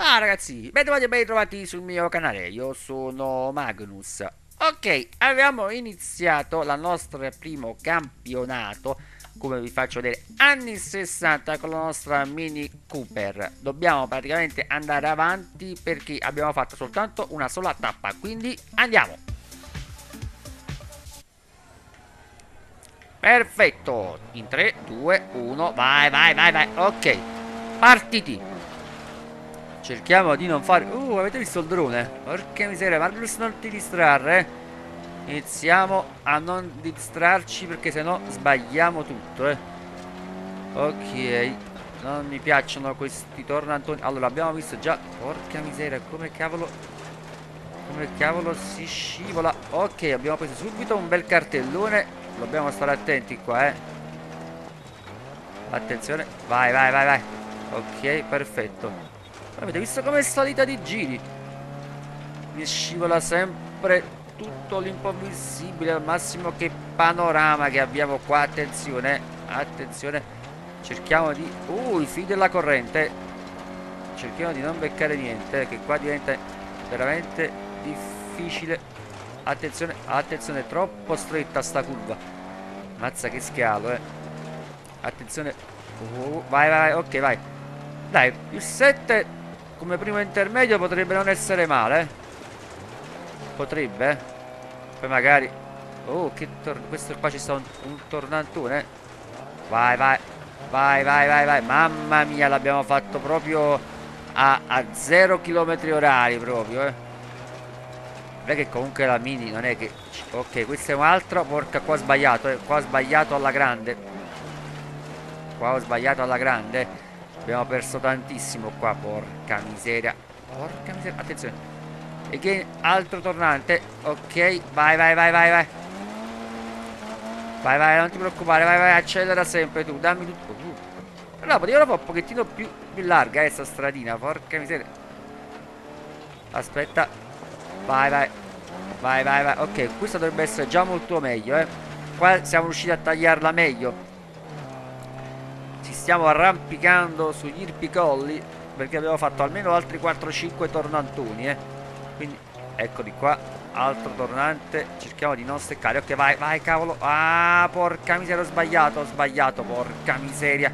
Ah ragazzi, ben trovati e ben trovati sul mio canale, io sono Magnus. Ok, abbiamo iniziato il nostro primo campionato Come vi faccio vedere, anni 60 con la nostra Mini Cooper. Dobbiamo praticamente andare avanti perché abbiamo fatto soltanto una sola tappa Quindi andiamo. Perfetto, in 3, 2, 1, vai, vai, vai, vai, ok. Partiti Cerchiamo di non fare... Uh, avete visto il drone? Porca miseria, Marvelous non ti distrarre. Iniziamo a non distrarci perché sennò sbagliamo tutto, eh. Ok. Non mi piacciono questi tornantoni. Allora, abbiamo visto già... Porca miseria, come cavolo... Come cavolo si scivola. Ok, abbiamo preso subito un bel cartellone. Dobbiamo stare attenti qua, eh. Attenzione. Vai, vai, vai, vai. Ok, perfetto. Avete visto come è salita di giri? Mi scivola sempre tutto l'impossibile al massimo che panorama che abbiamo qua. Attenzione, attenzione. Cerchiamo di... Uh, i fili della corrente. Cerchiamo di non beccare niente, che qua diventa veramente difficile. Attenzione, attenzione, troppo stretta sta curva. Mazza che scalo, eh. Attenzione. Uh, vai, vai, vai, ok, vai. Dai, il 7 come primo intermedio potrebbe non essere male. Potrebbe. Poi magari Oh che Questo qua ci sta un, un tornantone. Vai vai Vai vai vai vai. Mamma mia l'abbiamo fatto proprio A, a 0 km orari proprio eh. Non è che comunque la mini non è che Ok questo è un altro Porca qua ho sbagliato eh. Qua ho sbagliato alla grande. Qua ho sbagliato alla grande Abbiamo perso tantissimo qua, porca miseria. Porca miseria, attenzione. Again, altro tornante. Ok, vai, vai, vai, vai, vai. Vai, vai, non ti preoccupare, vai, vai, accelera sempre tu, dammi tutto. Uh. Però poteva fare un pochettino più, più larga, eh, sta stradina, porca miseria. Aspetta. Vai, vai. Vai, vai, vai. Ok, questa dovrebbe essere già molto meglio, eh. Qua siamo riusciti a tagliarla meglio stiamo arrampicando sugli irpicolli perché abbiamo fatto almeno altri 4-5 tornantoni eh. quindi eccoli qua altro tornante cerchiamo di non steccare. Ok vai vai cavolo. Ah porca miseria ho sbagliato ho sbagliato porca miseria.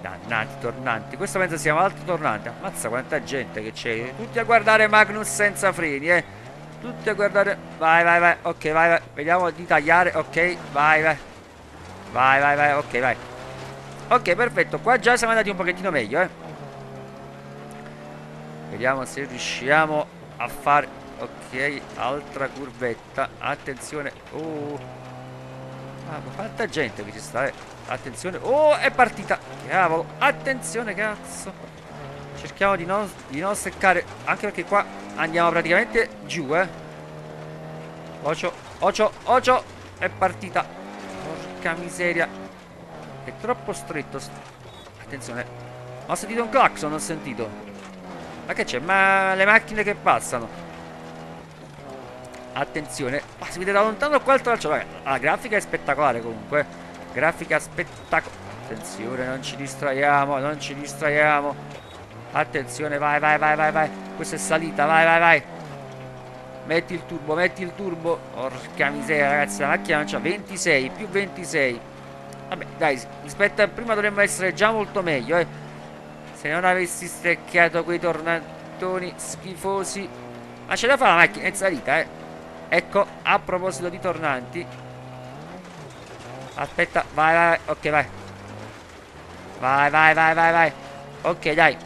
Dannati tornanti. Questo penso sia un altro tornante. Ammazza quanta gente che c'è. Tutti a guardare Magnus senza freni eh. Tutti a guardare. Vai vai vai. Ok vai vai. Vediamo di tagliare. Ok vai vai. Vai vai vai. Ok vai Ok, perfetto. Qua già siamo andati un pochettino meglio, eh. Vediamo se riusciamo a fare... Ok, altra curvetta. Attenzione. Oh. Ah, quanta gente che ci sta, eh. Attenzione. Oh, è partita. Cavolo. Attenzione, cazzo. Cerchiamo di non, di non seccare. Anche perché qua andiamo praticamente giù, eh. Ocio, ocio, ocio. È partita. Porca miseria. È troppo stretto. Attenzione. Ho sentito un clacson, ho sentito. Ma che c'è? Ma le macchine che passano. Attenzione. Ma si vede da lontano qua il traccio. la grafica è spettacolare comunque. Grafica spettacolare. Attenzione, non ci distraiamo, non ci distraiamo. Attenzione, vai, vai, vai, vai, vai. Questa è salita, vai, vai, vai. Metti il turbo, metti il turbo. Porca miseria, ragazzi, la macchina non c'ha 26, più 26. Vabbè, dai, rispetto a prima dovremmo essere già molto meglio, eh. Se non avessi stecchiato quei tornantoni schifosi. Ma ce la fa la macchina, è salita, eh. Ecco, a proposito di tornanti. Aspetta, vai, vai, ok, vai. Vai, vai, vai, vai, vai. Ok, dai.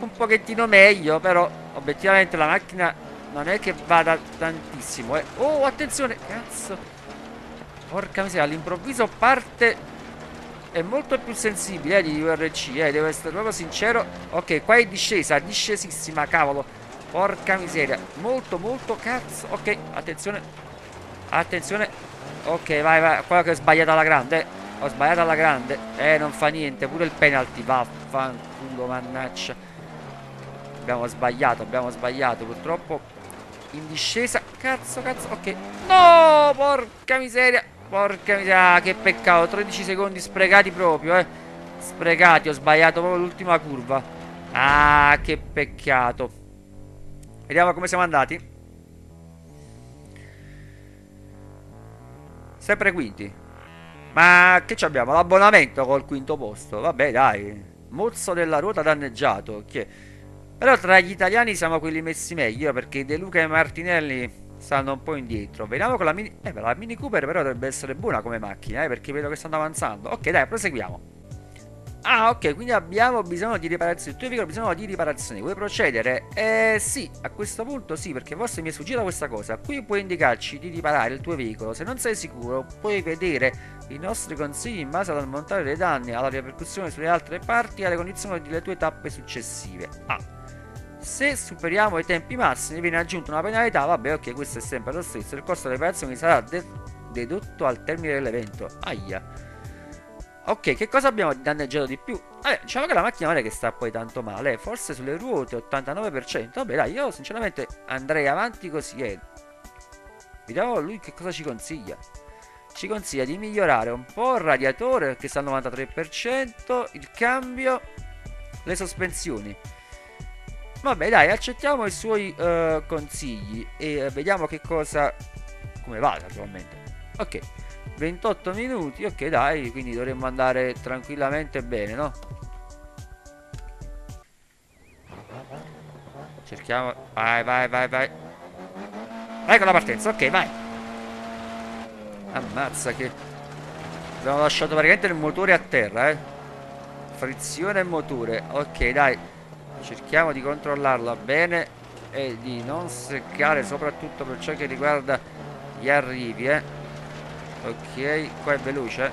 Un pochettino meglio, però obiettivamente la macchina non è che vada tantissimo, eh. Oh, attenzione, cazzo. Porca miseria, all'improvviso parte è molto più sensibile eh, di URC, eh, devo essere proprio sincero. Ok, qua è discesa, discesissima, cavolo. Porca miseria, molto molto cazzo. Ok, attenzione. Attenzione. Ok, vai, vai, qua che ho sbagliato alla grande. Ho sbagliato alla grande. Eh, non fa niente, pure il penalty, vaffanculo, mannaccia. Abbiamo sbagliato, abbiamo sbagliato, purtroppo in discesa. Cazzo, cazzo, ok. No, porca miseria. Porca miseria, che peccato 13 secondi sprecati proprio, eh Sprecati, ho sbagliato proprio l'ultima curva Ah, che peccato. Vediamo come siamo andati. Sempre quinti. Ma che abbiamo? L'abbonamento col quinto posto. Vabbè, dai. Mozzo della ruota danneggiato. Che... Però tra gli italiani siamo quelli messi meglio perché De Luca e Martinelli stanno un po' indietro. Vediamo con la mini... Eh, la Mini Cooper però dovrebbe essere buona come macchina, eh, perché vedo che stanno avanzando. Ok, dai, proseguiamo. Ah, ok, quindi abbiamo bisogno di riparazioni. Tu hai bisogno di riparazioni. Vuoi procedere? Eh, sì, a questo punto sì, perché forse mi è sfuggita questa cosa. Qui puoi indicarci di riparare il tuo veicolo. Se non sei sicuro, puoi vedere i nostri consigli in base al montare dei danni, alla ripercussione sulle altre parti e alle condizioni delle tue tappe successive. Ah, se superiamo i tempi massimi viene aggiunta una penalità. Vabbè, ok, questo è sempre lo stesso. Il costo delle riparazioni sarà de dedotto al termine dell'evento. Aia. Ok, che cosa abbiamo danneggiato di più? Vabbè, diciamo che la macchina non è che sta poi tanto male. Forse sulle ruote 89%. Vabbè, dai, io sinceramente andrei avanti così. Eh. Vediamo lui che cosa ci consiglia. Ci consiglia di migliorare un po' il radiatore che sta al 93%, il cambio, le sospensioni. Vabbè, dai, accettiamo i suoi uh, consigli e uh, vediamo che cosa... come va naturalmente. Ok. 28 minuti, ok dai, quindi dovremmo andare tranquillamente bene, no? Cerchiamo... Vai, vai, vai, vai. Vai con la partenza, ok, vai. Ammazza che... Abbiamo lasciato praticamente il motore a terra, eh. Frizione e motore. Ok, dai. Cerchiamo di controllarla bene e di non seccare soprattutto per ciò che riguarda gli arrivi, eh. Ok qua è veloce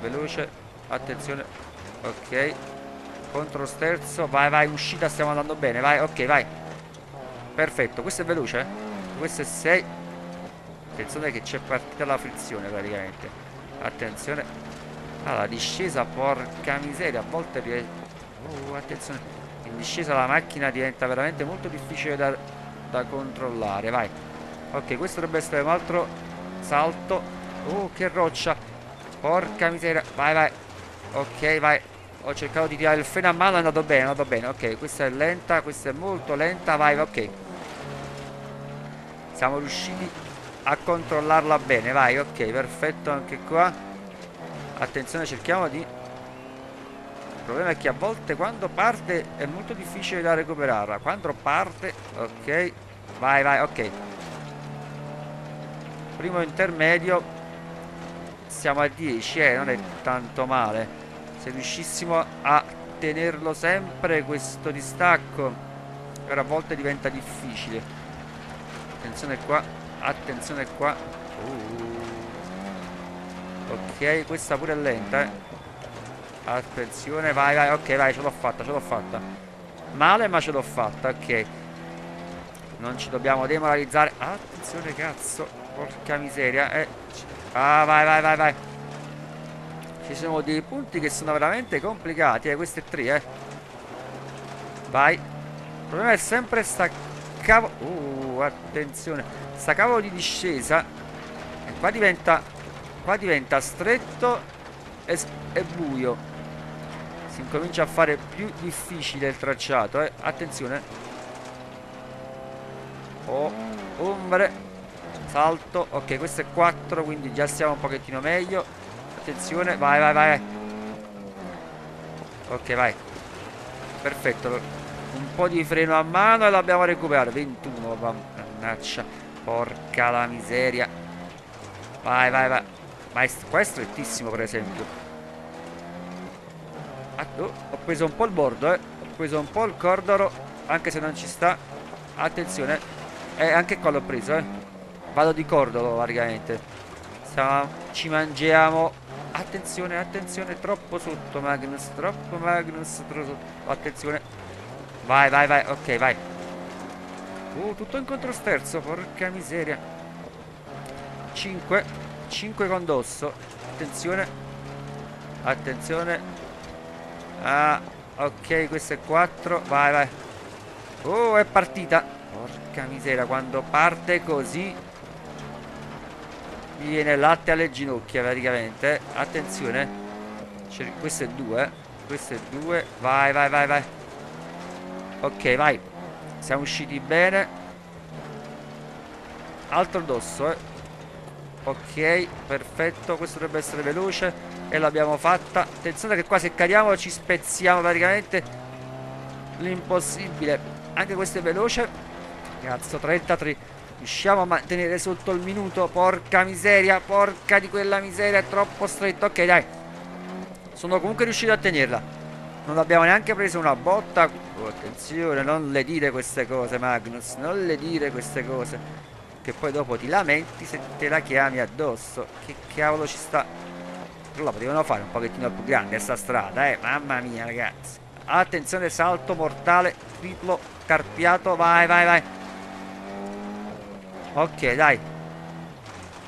veloce attenzione ok. Contro sterzo vai vai uscita stiamo andando bene vai ok vai. Perfetto questo è veloce questo è 6 attenzione che c'è partita la frizione praticamente. Attenzione. Ah, discesa porca miseria a volte oh, attenzione in discesa la macchina diventa veramente molto difficile da, da controllare vai ok questo dovrebbe essere un altro salto Oh, che roccia. Porca miseria. Vai, vai. Ok, vai. Ho cercato di tirare il freno a mano, è andato bene, è andato bene. Ok, questa è lenta, questa è molto lenta. Vai, ok. Siamo riusciti a controllarla bene. Vai, ok, perfetto anche qua. Attenzione, cerchiamo di... Problema è che a volte quando parte è molto difficile da recuperarla. Quando parte... Ok. Vai, vai, ok. Primo intermedio siamo a 10 eh, non è tanto male se riuscissimo a tenerlo sempre questo distacco però a volte diventa difficile attenzione qua attenzione qua uh. ok questa pure è lenta eh. Attenzione vai vai ok vai ce l'ho fatta ce l'ho fatta male ma ce l'ho fatta ok non ci dobbiamo demoralizzare attenzione cazzo porca miseria eh Ah, vai, vai, vai, vai. Ci sono dei punti che sono veramente complicati, eh, questi tre, eh. Vai. Il problema è sempre sta cavolo... Uh, attenzione. Sta cavolo di discesa. E qua diventa... Qua diventa stretto e, e buio. Si incomincia a fare più difficile il tracciato, eh. Attenzione. Oh, ombre. Salto, ok questo è 4 Quindi già stiamo un pochettino meglio. Attenzione, vai vai vai. Ok vai. Perfetto. Un po' di freno a mano e l'abbiamo recuperato. 21, mannaggia. Porca la miseria. Vai vai vai. Ma qua è strettissimo per esempio oh, Ho preso un po' il bordo eh. Ho preso un po' il cordolo Anche se non ci sta. Attenzione. Eh anche qua l'ho preso eh. Vado di cordolo praticamente. Ci mangiamo. Attenzione, attenzione Troppo sotto Magnus Troppo Magnus troppo sotto. Attenzione. Vai, vai, vai Ok, vai. Uh, tutto in controsterzo Porca miseria. 5 5 con dosso. Attenzione. Attenzione Ah, ok, questo è 4 Vai, vai. Oh, è partita. Porca miseria, quando parte così mi viene latte alle ginocchia praticamente. Attenzione. Questo è 2 questo è 2 vai vai vai vai. Ok, vai. Siamo usciti bene. Altro dosso, eh. Ok, perfetto. Questo dovrebbe essere veloce. E l'abbiamo fatta. Attenzione che qua se cadiamo ci spezziamo praticamente l'impossibile. Anche questo è veloce. Cazzo, 33. Riusciamo a mantenere sotto il minuto. Porca miseria, porca di quella miseria. È troppo stretto. Ok, dai. Sono comunque riuscito a tenerla. Non abbiamo neanche preso una botta. Oh, attenzione, non le dire queste cose, Magnus. Non le dire queste cose. Che poi dopo ti lamenti se te la chiami addosso. Che cavolo ci sta? Però la potevano fare un pochettino più grande questa strada, eh. Mamma mia, ragazzi. Attenzione, salto mortale, triplo, carpiato. Vai, vai, vai. Ok, dai.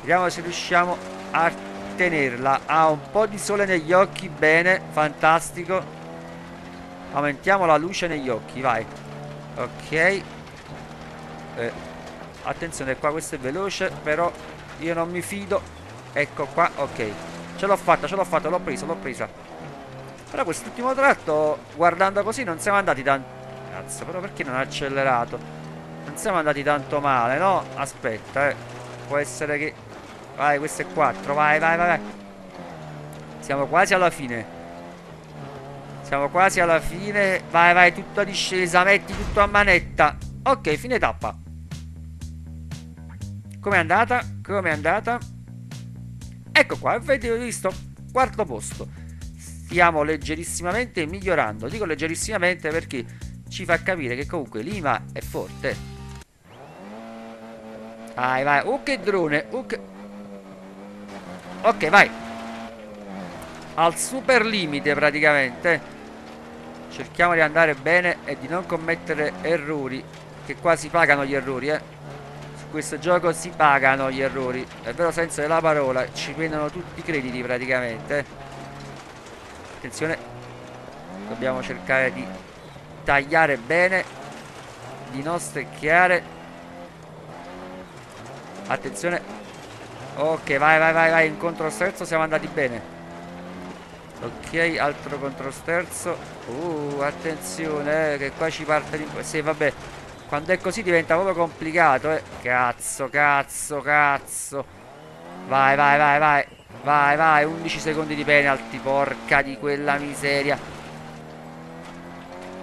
Vediamo se riusciamo a tenerla. Ha un po' di sole negli occhi, bene, fantastico. Aumentiamo la luce negli occhi, vai. Ok. Eh, attenzione, qua questo è veloce, però io non mi fido. Ecco qua, ok. Ce l'ho fatta, ce l'ho fatta, l'ho presa, l'ho presa. Però quest'ultimo tratto, guardando così, non siamo andati tanto... Cazzo, però perché non ha accelerato? Non siamo andati tanto male, no? Aspetta, eh. Può essere che... Vai, questo è 4, vai, vai, vai. Siamo quasi alla fine. Siamo quasi alla fine. Vai, vai, tutto a discesa. Metti tutto a manetta. Ok, fine tappa. Com'è andata? Com'è andata? Ecco qua, avete visto? Quarto posto. Stiamo leggerissimamente migliorando. Dico leggerissimamente perché ci fa capire che comunque Lima è forte. Vai, vai. Oh, che drone. Oh, che... Ok, vai. Al super limite praticamente. Cerchiamo di andare bene e di non commettere errori Che qua si pagano gli errori eh questo gioco si pagano gli errori È vero senso della parola Ci prendono tutti i crediti praticamente. Attenzione Dobbiamo cercare di tagliare bene Di non stecchiare Attenzione Ok vai vai vai vai Incontro sterzo siamo andati bene Ok, altro controsterzo. Uh, attenzione, eh, che qua ci parte di... Sì, vabbè. Quando è così diventa proprio complicato, eh. Cazzo, cazzo, cazzo. Vai, vai, vai, vai. Vai, vai, 11 secondi di penalty, porca di quella miseria.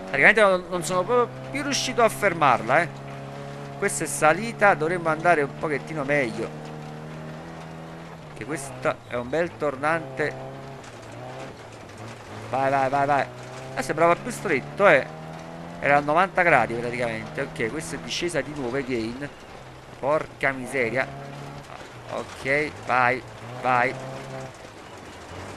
Praticamente non, sono proprio più riuscito a fermarla, eh. Questa è salita, dovremmo andare un pochettino meglio. Che questo è un bel tornante Vai, vai, vai, vai. Eh, sembrava più stretto, eh. Era a 90 gradi praticamente. Ok, questa è discesa di nuovo again. Porca miseria. Ok, vai, vai.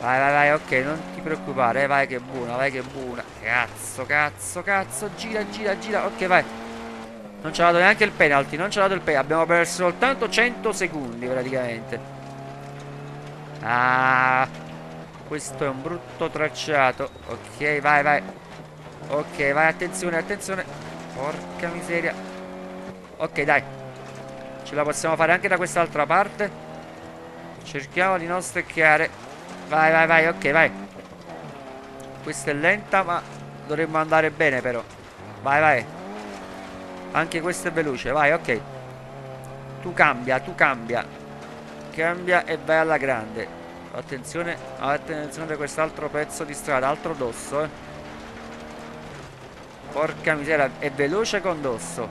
Vai, vai, vai, ok, non ti preoccupare, eh, vai che buona, vai che buona. Cazzo, cazzo, cazzo, gira, gira, gira. Ok, vai. Non ci ha dato neanche il penalty, non ci ha dato il penalty. Abbiamo perso soltanto 100 secondi praticamente. Ah, questo è un brutto tracciato Ok vai vai Ok vai attenzione attenzione. Porca miseria. Ok dai. Ce la possiamo fare anche da quest'altra parte. Cerchiamo di non stecchiare. Vai vai vai ok vai. Questa è lenta ma Dovremmo andare bene però. Vai vai. Anche questa è veloce vai ok. Tu cambia tu cambia. Cambia e vai alla grande. Attenzione, attenzione da quest'altro pezzo di strada, altro dosso, eh. Porca miseria, è veloce con dosso.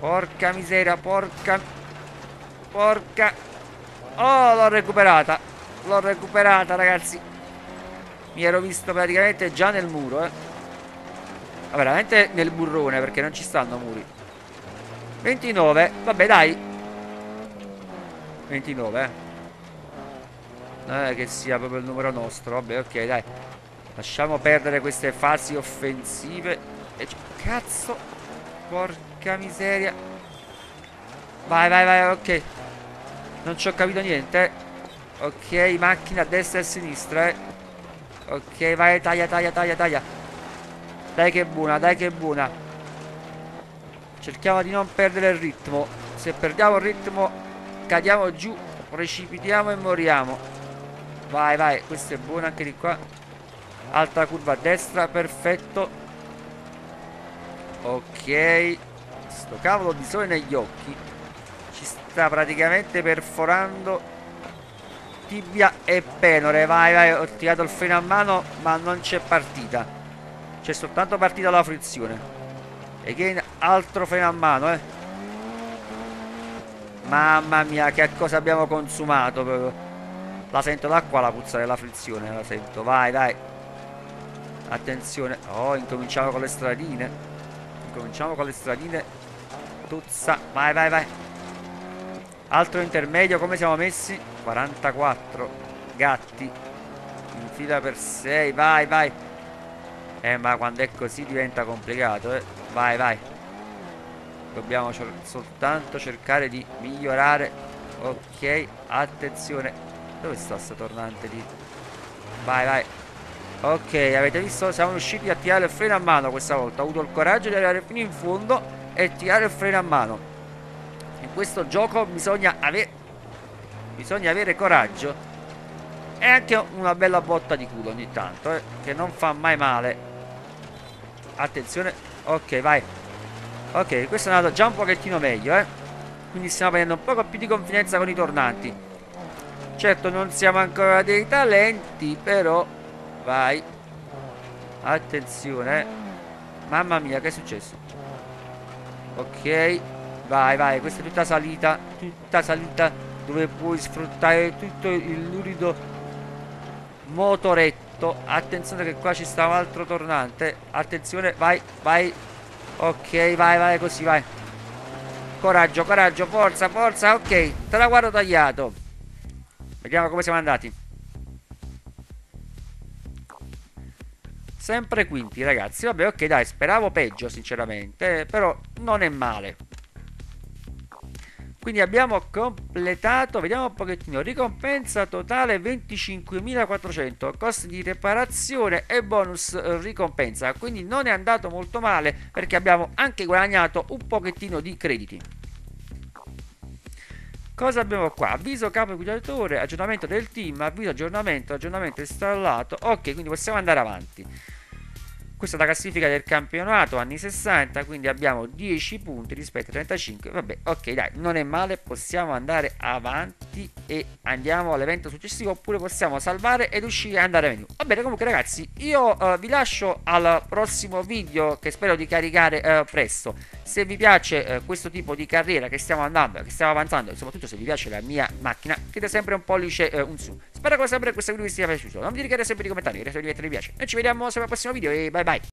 Porca miseria, porca... Porca... Oh, l'ho recuperata. L'ho recuperata, ragazzi. Mi ero visto praticamente già nel muro, eh. Ma veramente nel burrone, perché non ci stanno muri. 29, vabbè, dai. 29, eh. Non è che sia proprio il numero nostro. Vabbè, ok, dai. Lasciamo perdere queste fasi offensive. E cazzo. Porca miseria. Vai, vai, vai, ok. Non ci ho capito niente. Eh. Ok, macchina a destra e a sinistra, eh. Ok, vai, taglia, taglia, taglia, taglia. Dai che buona, dai che buona. Cerchiamo di non perdere il ritmo. Se perdiamo il ritmo, cadiamo giù, precipitiamo e moriamo. Vai, vai, questo è buono anche di qua. Altra curva a destra, perfetto. Ok. Sto cavolo di sole negli occhi. Ci sta praticamente perforando tibia e penore. Vai, vai, ho tirato il freno a mano, ma non c'è partita. C'è soltanto partita la frizione. E che altro freno a mano, eh. Mamma mia, che cosa abbiamo consumato. La sento da qua la puzza della frizione, la sento. Vai, vai. Attenzione. Oh, incominciamo con le stradine. Incominciamo con le stradine. Tuzza. Vai, vai, vai. Altro intermedio, come siamo messi? 44 gatti in fila per 6. Vai, vai. Eh, ma quando è così diventa complicato, eh. Vai, vai. Dobbiamo soltanto cercare di migliorare. Ok, attenzione. Dove sta sto tornante lì? Vai, vai. Ok, avete visto? Siamo riusciti a tirare il freno a mano questa volta. Ho avuto il coraggio di arrivare fino in fondo e tirare il freno a mano. In questo gioco bisogna avere... Bisogna avere coraggio. E anche una bella botta di culo ogni tanto, eh, Che non fa mai male. Attenzione. Ok, vai. Ok, questo è andato già un pochettino meglio, eh. Quindi stiamo prendendo un poco più di confidenza con i tornanti. Certo non siamo ancora dei talenti Però Vai. Attenzione. Mamma mia che è successo? Ok. Vai vai. Questa è tutta salita. Tutta salita. Dove puoi sfruttare tutto il lurido Motoretto. Attenzione che qua ci sta un altro tornante. Attenzione. Vai vai. Ok vai vai così vai. Coraggio coraggio. Forza forza. Ok. Traguardo tagliato. Vediamo come siamo andati. Sempre quinti, ragazzi. Vabbè, ok, dai, speravo peggio, sinceramente. Però non è male. Quindi abbiamo completato, vediamo un pochettino, ricompensa totale 25.400, costi di riparazione e bonus ricompensa. Quindi non è andato molto male perché abbiamo anche guadagnato un pochettino di crediti. Cosa abbiamo qua? Avviso capo guidatore, aggiornamento del team, avviso aggiornamento, aggiornamento installato. Ok, quindi possiamo andare avanti. Questa è la classifica del campionato anni 60, quindi abbiamo 10 punti rispetto a 35. Vabbè, ok, dai, non è male, possiamo andare avanti e andiamo all'evento successivo oppure possiamo salvare ed uscire e andare a menu. Va bene, comunque ragazzi, io uh, vi lascio al prossimo video che spero di caricare uh, presto. Se vi piace uh, questo tipo di carriera che stiamo andando, che stiamo avanzando, e soprattutto se vi piace la mia macchina, mettete sempre un pollice un su. Spero come sempre che questo video vi sia piaciuto. Non vi dimenticate sempre di commentare, di mi piace. Noi ci vediamo sempre al prossimo video e bye bye.